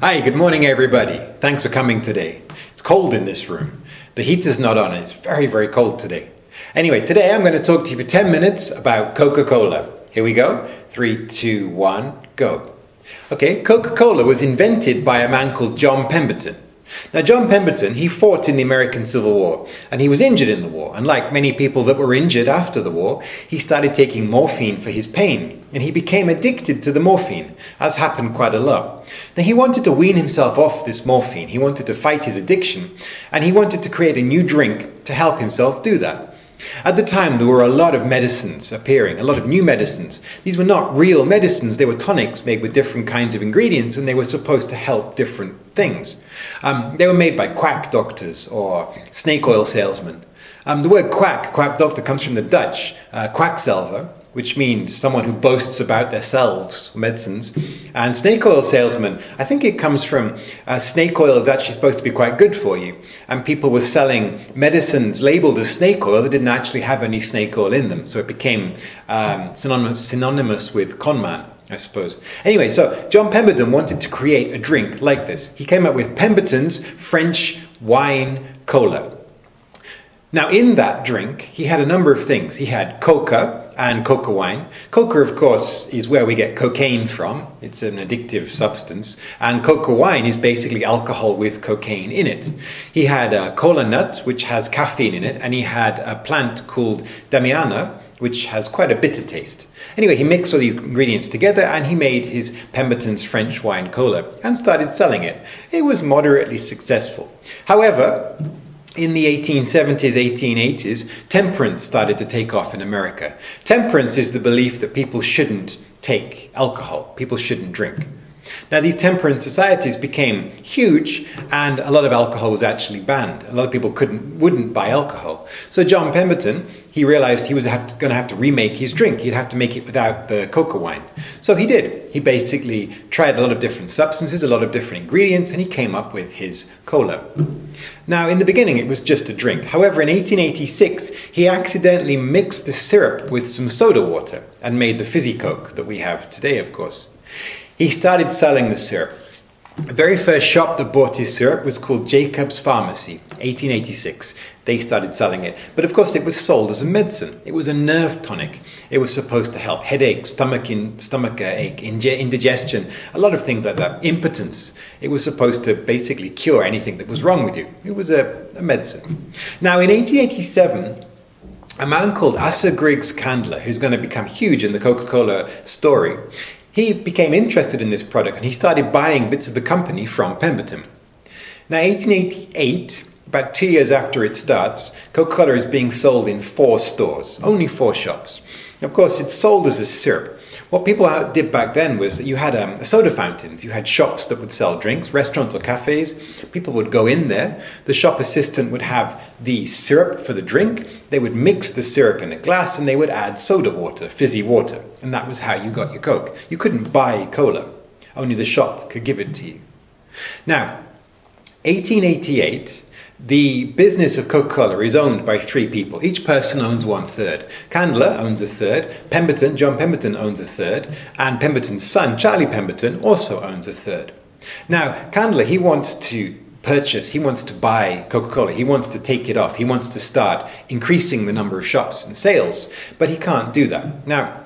Hi, good morning, everybody. Thanks for coming today. It's cold in this room. The heater's not on, it's very, very cold today. Anyway, today I'm going to talk to you for 10 minutes about Coca Cola. Here we go. Three, two, one, go. Okay, Coca Cola was invented by a man called John Pemberton. Now, John Pemberton, he fought in the American Civil War and he was injured in the war. And like many people that were injured after the war, he started taking morphine for his pain and he became addicted to the morphine, as happened quite a lot. Now, he wanted to wean himself off this morphine, he wanted to fight his addiction, and he wanted to create a new drink to help himself do that. At the time, there were a lot of medicines appearing, a lot of new medicines. These were not real medicines, they were tonics made with different kinds of ingredients, and they were supposed to help different things. Um, they were made by quack doctors or snake oil salesmen. Um, the word quack, quack doctor, comes from the Dutch, uh, quacksalver, which means someone who boasts about themselves, medicines. And snake oil salesman, I think it comes from uh, snake oil is actually supposed to be quite good for you. And people were selling medicines labeled as snake oil that didn't actually have any snake oil in them. So it became um, synonymous, synonymous with conman. I suppose. Anyway, so John Pemberton wanted to create a drink like this. He came up with Pemberton's French wine cola. Now, in that drink, he had a number of things. He had coca, and coca wine. Coca, of course, is where we get cocaine from. It's an addictive substance. And coca wine is basically alcohol with cocaine in it. He had a cola nut, which has caffeine in it, and he had a plant called Damiana, which has quite a bitter taste. Anyway, he mixed all these ingredients together and he made his Pemberton's French wine cola and started selling it. It was moderately successful. However, in the 1870s, 1880s, temperance started to take off in America. Temperance is the belief that people shouldn't take alcohol, people shouldn't drink. Now, these temperance societies became huge, and a lot of alcohol was actually banned. A lot of people couldn't, wouldn't buy alcohol. So John Pemberton, he realized he was going to have to remake his drink. He'd have to make it without the coca wine. So he did. He basically tried a lot of different substances, a lot of different ingredients, and he came up with his cola. Now, in the beginning, it was just a drink. However, in 1886, he accidentally mixed the syrup with some soda water and made the fizzy coke that we have today, of course. He started selling the syrup. The very first shop that bought his syrup was called Jacob's Pharmacy, 1886. They started selling it. But of course, it was sold as a medicine. It was a nerve tonic. It was supposed to help headache, stomach, in, stomach uh, ache, indigestion, a lot of things like that, impotence. It was supposed to basically cure anything that was wrong with you. It was a, a medicine. Now, in 1887, a man called Asa Griggs Candler, who's going to become huge in the Coca Cola story, he became interested in this product and he started buying bits of the company from Pemberton. Now, 1888, about two years after it starts, Coca Cola is being sold in four stores, only four shops. Of course, it's sold as a syrup. What people did back then was that you had um, soda fountains, you had shops that would sell drinks, restaurants or cafes. People would go in there. The shop assistant would have the syrup for the drink. They would mix the syrup in a glass and they would add soda water, fizzy water. And that was how you got your Coke. You couldn't buy cola, only the shop could give it to you. Now, 1888 the business of Coca Cola is owned by three people. Each person owns one third. Candler owns a third, Pemberton, John Pemberton owns a third, and Pemberton's son, Charlie Pemberton, also owns a third. Now, Candler, he wants to purchase, he wants to buy Coca Cola, he wants to take it off, he wants to start increasing the number of shops and sales, but he can't do that. Now,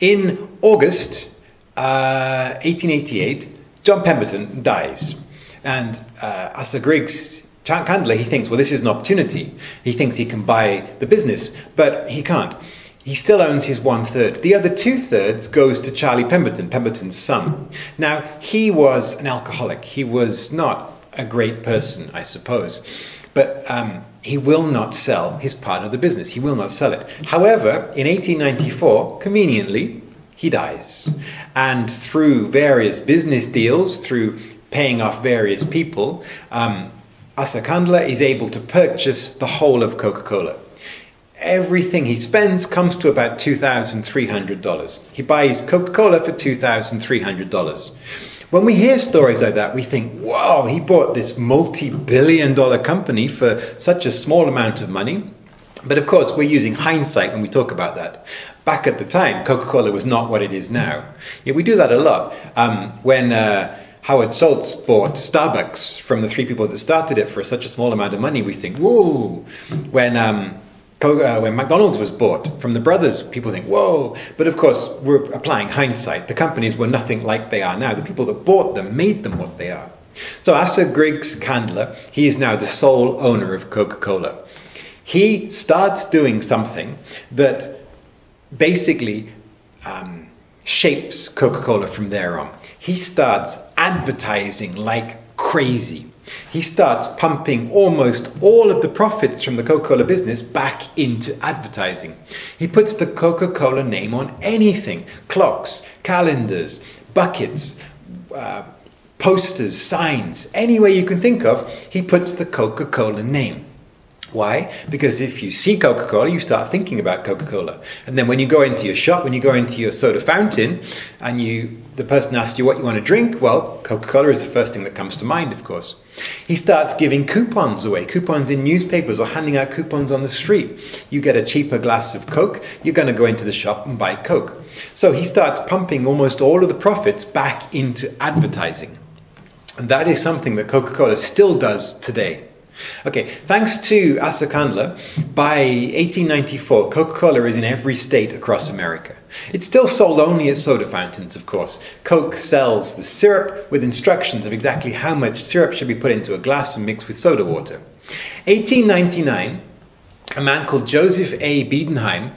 in August uh, 1888, John Pemberton dies, and uh, Asa Griggs Candler, he thinks, well, this is an opportunity. He thinks he can buy the business, but he can't. He still owns his one third. The other two thirds goes to Charlie Pemberton, Pemberton's son. Now, he was an alcoholic. He was not a great person, I suppose. But um, he will not sell his part of the business. He will not sell it. However, in 1894, conveniently, he dies. And through various business deals, through paying off various people, um, Asa Candler is able to purchase the whole of Coca Cola. Everything he spends comes to about $2,300. He buys Coca Cola for $2,300. When we hear stories like that, we think, wow, he bought this multi billion dollar company for such a small amount of money. But of course, we're using hindsight when we talk about that. Back at the time, Coca Cola was not what it is now. Yeah, we do that a lot. Um, when uh, Howard Schultz bought Starbucks from the three people that started it for such a small amount of money, we think, whoa. When um, uh, when McDonald's was bought from the brothers, people think, whoa. But of course, we're applying hindsight. The companies were nothing like they are now. The people that bought them made them what they are. So Asa Griggs Candler, he is now the sole owner of Coca-Cola. He starts doing something that basically um, shapes Coca-Cola from there on. He starts advertising like crazy. He starts pumping almost all of the profits from the Coca Cola business back into advertising. He puts the Coca Cola name on anything clocks, calendars, buckets, uh, posters, signs, any way you can think of, he puts the Coca Cola name. Why? Because if you see Coca Cola, you start thinking about Coca Cola. And then when you go into your shop, when you go into your soda fountain, and you the person asks you what you want to drink, well, Coca Cola is the first thing that comes to mind, of course. He starts giving coupons away, coupons in newspapers or handing out coupons on the street. You get a cheaper glass of Coke, you're going to go into the shop and buy Coke. So he starts pumping almost all of the profits back into advertising. And that is something that Coca Cola still does today. Okay, thanks to Asa Candler, by 1894, Coca-Cola is in every state across America. It's still sold only at soda fountains, of course. Coke sells the syrup with instructions of exactly how much syrup should be put into a glass and mixed with soda water. 1899, a man called Joseph A. Biedenheim,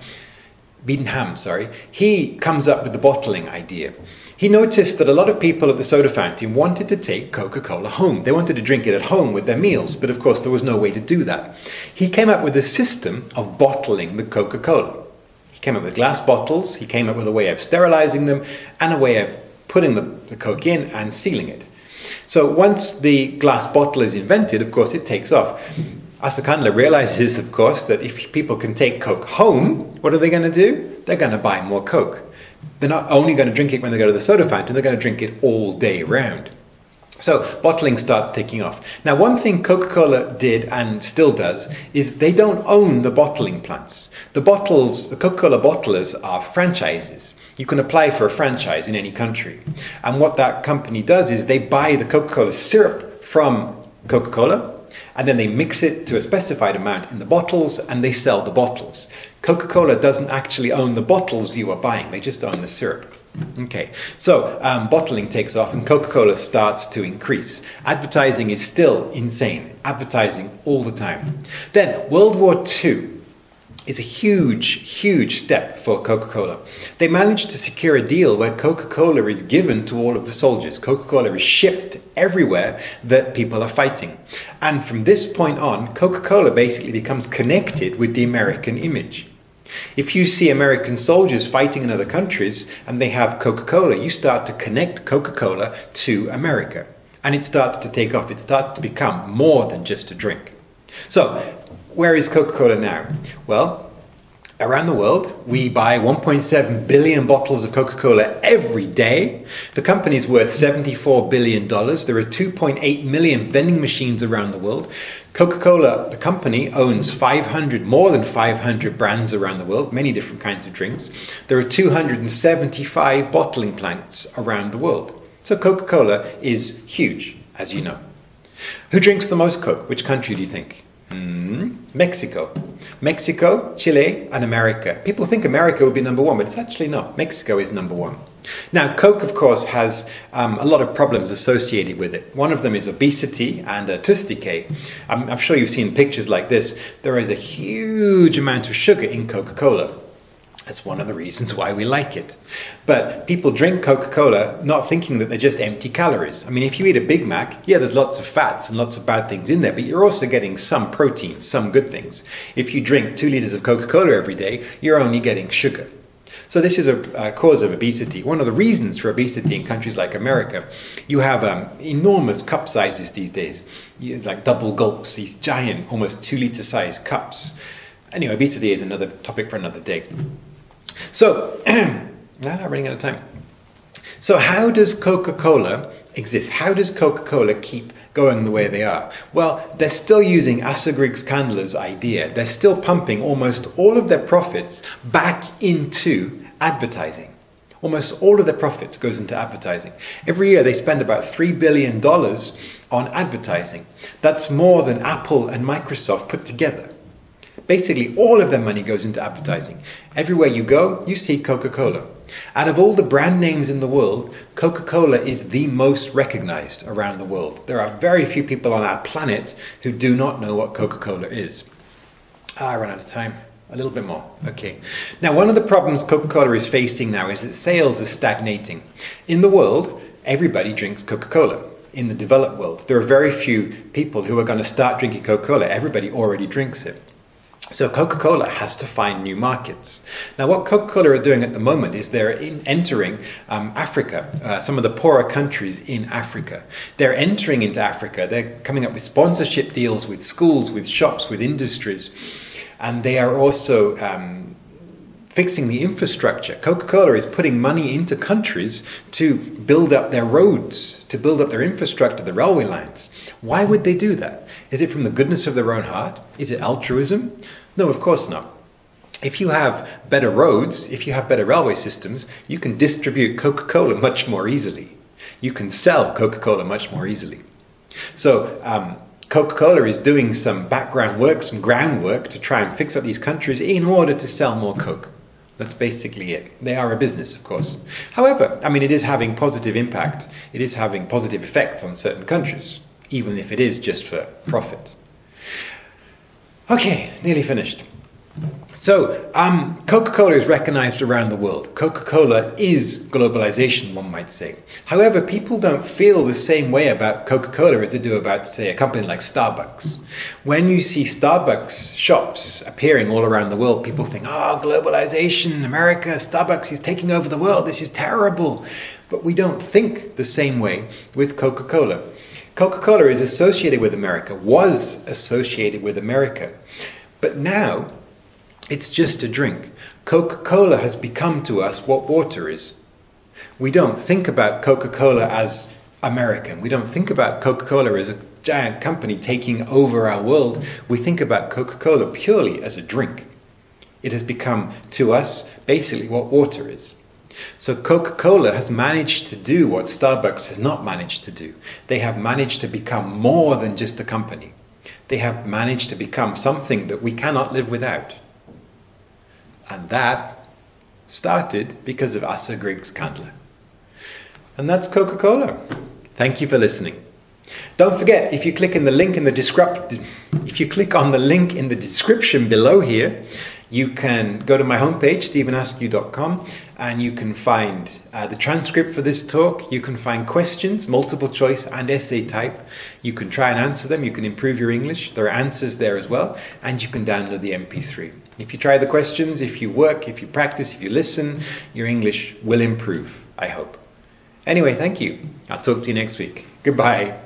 Biedenham, sorry, he comes up with the bottling idea. He noticed that a lot of people at the soda fountain wanted to take Coca Cola home. They wanted to drink it at home with their meals, but of course there was no way to do that. He came up with a system of bottling the Coca Cola. He came up with glass bottles, he came up with a way of sterilizing them, and a way of putting the, the Coke in and sealing it. So once the glass bottle is invented, of course, it takes off. Asa Candler realizes, of course, that if people can take Coke home, what are they going to do? They're going to buy more Coke. They're not only going to drink it when they go to the soda fountain, they're going to drink it all day round. So bottling starts taking off. Now, one thing Coca-Cola did and still does is they don't own the bottling plants. The bottles, the Coca-Cola bottlers are franchises. You can apply for a franchise in any country. And what that company does is they buy the Coca-Cola syrup from Coca-Cola and then they mix it to a specified amount in the bottles and they sell the bottles. Coca Cola doesn't actually own the bottles you are buying, they just own the syrup. Okay, so um, bottling takes off and Coca Cola starts to increase. Advertising is still insane, advertising all the time. Then, World War II is a huge, huge step for Coca Cola. They managed to secure a deal where Coca Cola is given to all of the soldiers. Coca Cola is shipped everywhere that people are fighting. And from this point on, Coca Cola basically becomes connected with the American image. If you see American soldiers fighting in other countries and they have Coca Cola, you start to connect Coca Cola to America. And it starts to take off, it starts to become more than just a drink. So, where is Coca Cola now? Well, around the world, we buy 1.7 billion bottles of Coca Cola every day. The company is worth $74 billion. There are 2.8 million vending machines around the world. Coca Cola, the company, owns 500, more than 500 brands around the world, many different kinds of drinks. There are 275 bottling plants around the world. So Coca Cola is huge, as you know. Who drinks the most Coke? Which country do you think? Mm, Mexico. Mexico, Chile, and America. People think America would be number one, but it's actually not. Mexico is number one. Now, Coke, of course, has um, a lot of problems associated with it. One of them is obesity and uh, tooth decay. I'm, I'm sure you've seen pictures like this. There is a huge amount of sugar in Coca Cola. That's one of the reasons why we like it. But people drink Coca Cola not thinking that they're just empty calories. I mean, if you eat a Big Mac, yeah, there's lots of fats and lots of bad things in there, but you're also getting some protein, some good things. If you drink two liters of Coca Cola every day, you're only getting sugar. So this is a, a, cause of obesity. One of the reasons for obesity in countries like America, you have um, enormous cup sizes these days, you, like double gulps, these giant, almost two liter size cups. Anyway, obesity is another topic for another day. So, ah, running out of time. So, how does Coca Cola exist? How does Coca Cola keep going the way they are? Well, they're still using Asa Griggs Candler's idea. They're still pumping almost all of their profits back into advertising. Almost all of their profits goes into advertising. Every year they spend about $3 billion on advertising. That's more than Apple and Microsoft put together. Basically, all of their money goes into advertising. Everywhere you go, you see Coca Cola. Out of all the brand names in the world, Coca Cola is the most recognized around the world. There are very few people on our planet who do not know what Coca Cola is. Ah, I ran out of time. A little bit more. Okay. Now, one of the problems Coca Cola is facing now is that sales are stagnating. In the world, everybody drinks Coca Cola. In the developed world, there are very few people who are going to start drinking Coca Cola. Everybody already drinks it. So Coca Cola has to find new markets. Now, what Coca Cola are doing at the moment is they're in, entering um, Africa, uh, some of the poorer countries in Africa. They're entering into Africa. They're coming up with sponsorship deals with schools, with shops, with industries. And they are also um, fixing the infrastructure. Coca Cola is putting money into countries to build up their roads, to build up their infrastructure, the railway lines. Why would they do that? Is it from the goodness of their own heart? Is it altruism? No, of course not. If you have better roads, if you have better railway systems, you can distribute Coca Cola much more easily. You can sell Coca Cola much more easily. So, um, Coca Cola is doing some background work, some groundwork to try and fix up these countries in order to sell more Coke. That's basically it. They are a business, of course. However, I mean, it is having positive impact, it is having positive effects on certain countries, even if it is just for profit. Okay, nearly finished. So, um, Coca Cola is recognized around the world. Coca Cola is globalization, one might say. However, people don't feel the same way about Coca Cola as they do about, say, a company like Starbucks. When you see Starbucks shops appearing all around the world, people think, oh, globalization, America, Starbucks is taking over the world, this is terrible. But we don't think the same way with Coca Cola. Coca Cola is associated with America, was associated with America. But now, it's just a drink. Coca Cola has become to us what water is. We don't think about Coca Cola as American. We don't think about Coca Cola as a giant company taking over our world. We think about Coca Cola purely as a drink. It has become to us basically what water is. So Coca Cola has managed to do what Starbucks has not managed to do. They have managed to become more than just a company. They have managed to become something that we cannot live without. And that started because of Asa Griggs Candler. And that's Coca Cola. Thank you for listening. Don't forget, if you click in the link in the description, if you click on the link in the description below here, you can go to my homepage, stevenaskew.com, and you can find uh, the transcript for this talk. You can find questions, multiple choice and essay type. You can try and answer them. You can improve your English. There are answers there as well, and you can download the MP3. If you try the questions, if you work, if you practice, if you listen, your English will improve, I hope. Anyway, thank you. I'll talk to you next week. Goodbye.